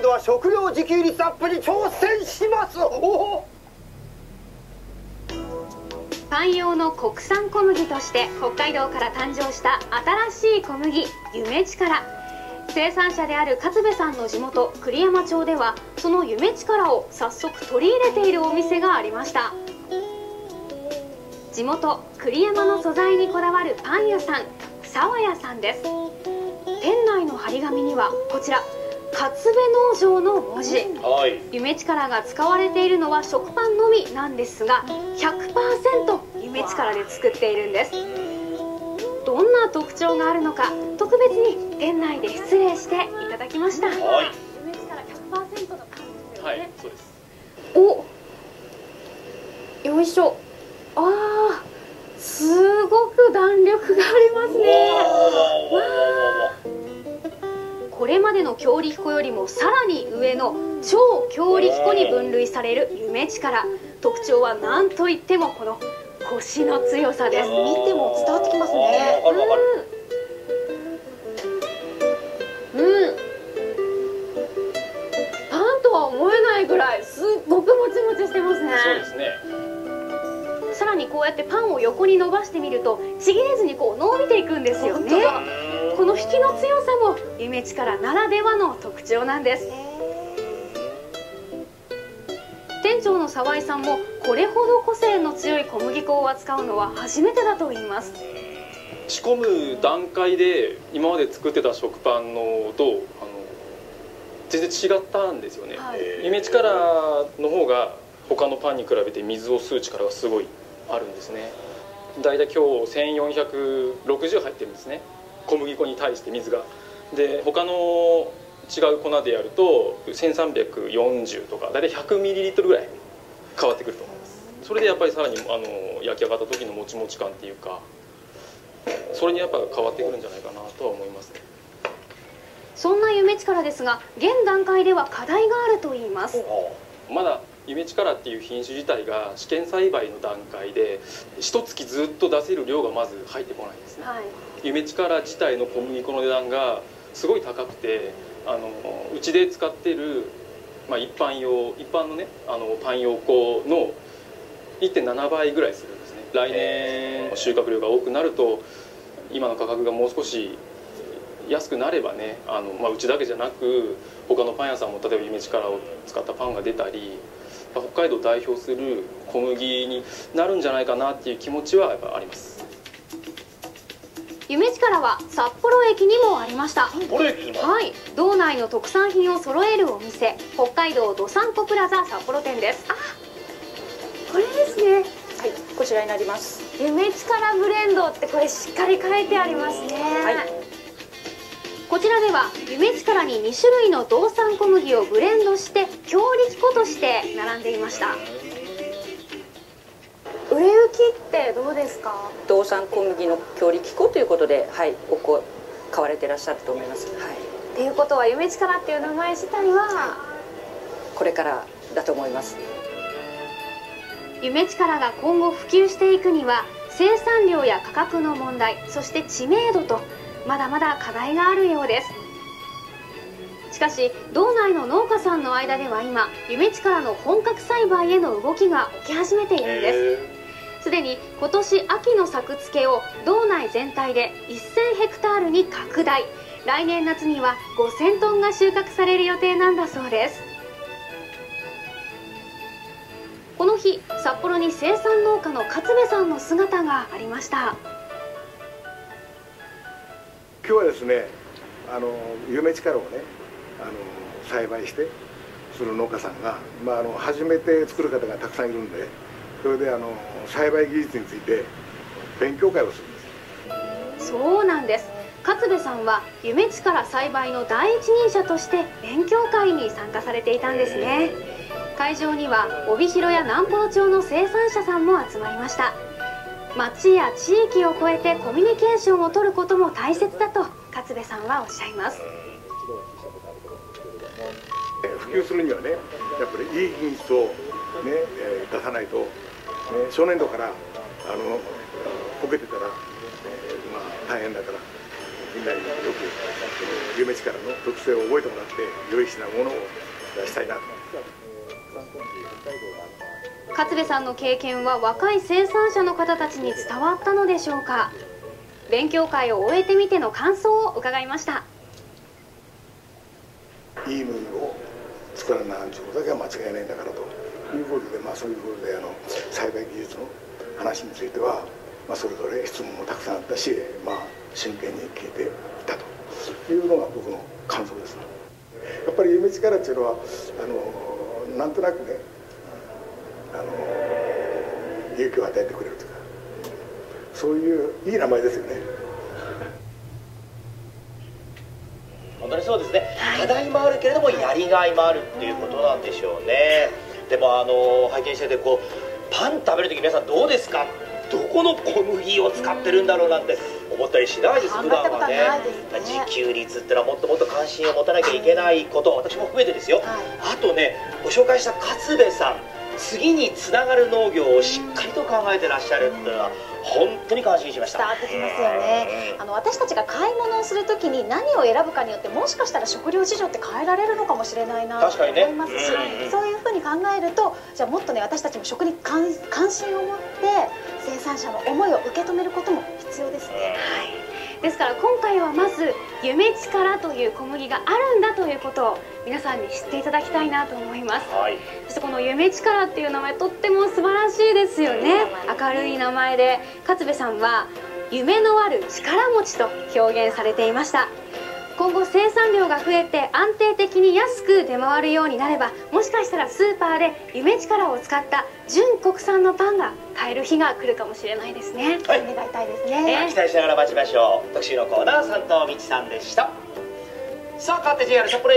海道は食料自給率アップに挑戦します。パン用の国産小麦として北海道から誕生した新しい小麦夢力。生産者である勝部さんの地元栗山町ではその夢力を早速取り入れているお店がありました。地元栗山の素材にこだわるパン屋さん沢屋さんです。店内の張り紙にはこちら勝部農場の文字、はい、夢力が使われているのは食パンのみなんですが100%夢力で作っているんです。どんな特徴があるのか特別に店内で失礼していただきました、はい、夢力100%のパンですよね。はいそうです。お。よいしょ。ああすごく弾力がありますね。わあこれまでの強力粉よりもさらに上の超強力粉に分類される夢力。特徴は何といってもこのコシの強さです。見ても伝わってきますね。うん、うん、パンとは思えないぐらいすっごくもちもちしてますね。そうですね。さらにこうやってパンを横に伸ばしてみるとちぎれずにこう伸びていくんですよねこの引きの強さも夢力ならではの特徴なんです。店長の沢井さんもこれほど個性の強い小麦粉を扱うのは初めてだと言います。仕込む段階で今まで作ってた食パンのとあの全然違ったんですよね、はい、夢力の方が他のパンに比べて水を吸う力がすごいあるんですね。大体今日1460入ってるんですね小麦粉に対して水が。で他の違う粉でやると1340とか大体 100ml ぐらい変わってくると思います。それでやっぱりさらにあの焼き上がった時のもちもち感っていうかそれにやっぱ変わってくるんじゃないかなとは思いますね。そんな夢力ですが現段階では課題があると言います。まだ夢力っていう品種自体が試験栽培の段階で一月ずっと出せる量がまず入ってこないんですね、はい、夢力自体の小麦粉の値段がすごい高くてあのうちで使ってる、まあ、一般用一般のねあのパン用粉の1.7倍ぐらいするんですね。来年収穫量が多くなると今の価格がもう少し安くなればねあの、まあ、うちだけじゃなく他のパン屋さんも例えば夢力を使ったパンが出たり北海道を代表する小麦になるんじゃないかなっていう気持ちはやっぱあります。夢力は札幌駅にもありました。はい。道内の特産品を揃えるお店北海道どさんこプラザ札幌店です。あこれですね。はいこちらになります。夢力ブレンドってこれしっかり書いてありますね。はい。こちらでは夢力に2種類の道産小麦をブレンドして強力粉として並んでいました。売れ行きってどうですか？道産小麦の強力粉ということではいおこ買われてらっしゃると思います、はい、っていうことは夢力っていう名前自体は、これからだと思います。夢力が今後普及していくには生産量や価格の問題そして知名度とまだまだ課題があるようですしかし道内の農家さんの間では今夢地からの本格栽培への動きが起き始めているんです。すでに今年秋の作付けを道内全体で1000ヘクタールに拡大。来年夏には5000トンが収穫される予定なんだそうです。この日札幌に生産農家の勝部さんの姿がありました。今日はですねあの夢力をねあの栽培してする農家さんが、まあ、あの初めて作る方がたくさんいるんでそれであの栽培技術について勉強会をするんです。そうなんです。勝部さんは夢力栽培の第一人者として勉強会に参加されていたんですね。会場には帯広や南方町の生産者さんも集まりました。町や地域を超えてコミュニケーションを取ることも大切だと勝部さんはおっしゃいます普及するにはねやっぱりいい品質を、ね、出さないと、ね、初年度からあのこけてたら、えー、まあ、大変だからみんなによく夢力の特性を覚えてもらって良い品物を出したいなと。勝部さんの経験は若い生産者の方たちに伝わったのでしょうか勉強会を終えてみての感想を伺いましたいい麦を作らないということだけは間違いないんだからということで、まあ、そういうことであの栽培技術の話については、まあ、それぞれ質問もたくさんあったし、まあ、真剣に聞いていたというのが僕の感想です。やっぱり夢力っていうのはあのなんとなくねあの勇気を与えてくれるというかそういういい名前ですよね。本当にそうですね、課題もあるけれどもやりがいもあるっていうことなんでしょうね。でもあの拝見しててこうパン食べる時皆さんどうですか？どこの小麦を使ってるんだろうなんて思ったりしないです普段はね、ね、自給率ってのはもっともっと関心を持たなきゃいけないこと私も含めてですよ、はい、あとねご紹介した勝部さん次につながる農業をしっかりと考えてらっしゃるっていうのは本当に感心しました。伝わってきますよね、あの私たちが買い物をするときに何を選ぶかによってもしかしたら食料事情って変えられるのかもしれないなと思います。し、ね、そういうふうに考えるとじゃあもっとね私たちも食に関心を持って生産者の思いを受け止めることも必要ですね。はいですから今回はまず夢力という小麦があるんだということを皆さんに知っていただきたいなと思います、はい、そしてこの夢力っていう名前とっても素晴らしいですよね。明るい名前で勝部さんは夢のある力持ちと表現されていました今後生産量が増えて安定的に安く出回るようになればもしかしたらスーパーで夢力を使った純国産のパンが買える日が来るかもしれないですね、はい、願いたいですね、期待しながら待ちましょう。特集のコーナー佐藤道さんでした。さあ勝手 JR 札幌